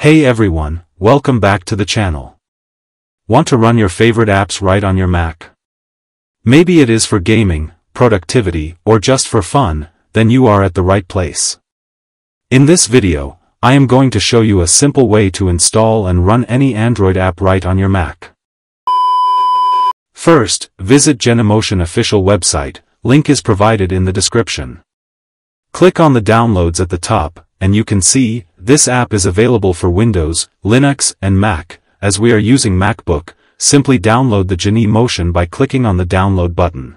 Hey everyone, welcome back to the channel. Want to run your favorite apps right on your Mac? Maybe it is for gaming, productivity, or just for fun, then you are at the right place. In this video, I am going to show you a simple way to install and run any Android app right on your Mac. First, visit Genymotion official website, link is provided in the description. Click on the downloads at the top, and you can see, this app is available for Windows, Linux, and Mac, as we are using MacBook, simply download the Genymotion by clicking on the download button.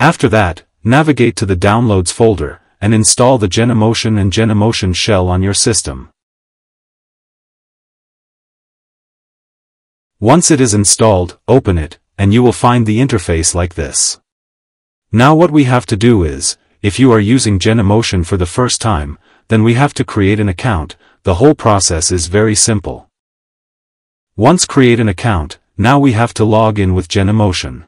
After that, navigate to the Downloads folder, and install the Genymotion and Genymotion shell on your system. Once it is installed, open it, and you will find the interface like this. Now what we have to do is, if you are using Genymotion for the first time, then we have to create an account, the whole process is very simple. Once create an account, now we have to log in with Genymotion.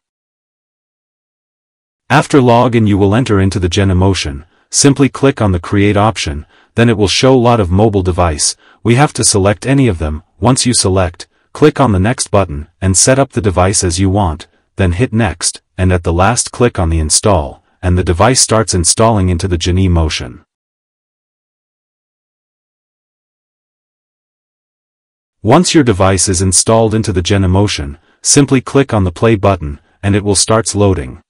After login you will enter into the Genymotion, simply click on the create option, then it will show lot of mobile device, we have to select any of them, once you select, click on the next button, and set up the device as you want, then hit next, and at the last click on the install, and the device starts installing into the Genymotion. Once your device is installed into the Genymotion, simply click on the play button, and it will starts loading.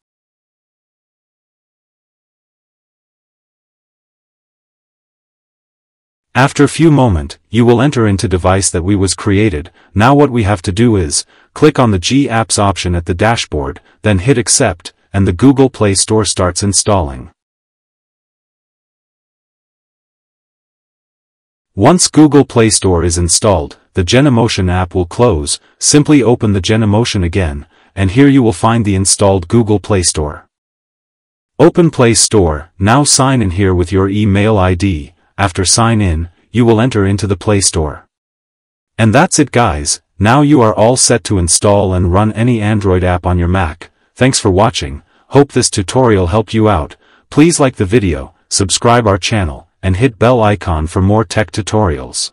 After few moment, you will enter into device that we was created, now what we have to do is, click on the G Apps option at the dashboard, then hit accept, and the Google Play Store starts installing. Once Google Play Store is installed, the Genymotion app will close, simply open the Genymotion again, and here you will find the installed Google Play Store. Open Play Store, now sign in here with your email ID, after sign in, you will enter into the Play Store. And that's it guys, now you are all set to install and run any Android app on your Mac. Thanks for watching, hope this tutorial helped you out, please like the video, subscribe our channel, and hit bell icon for more tech tutorials.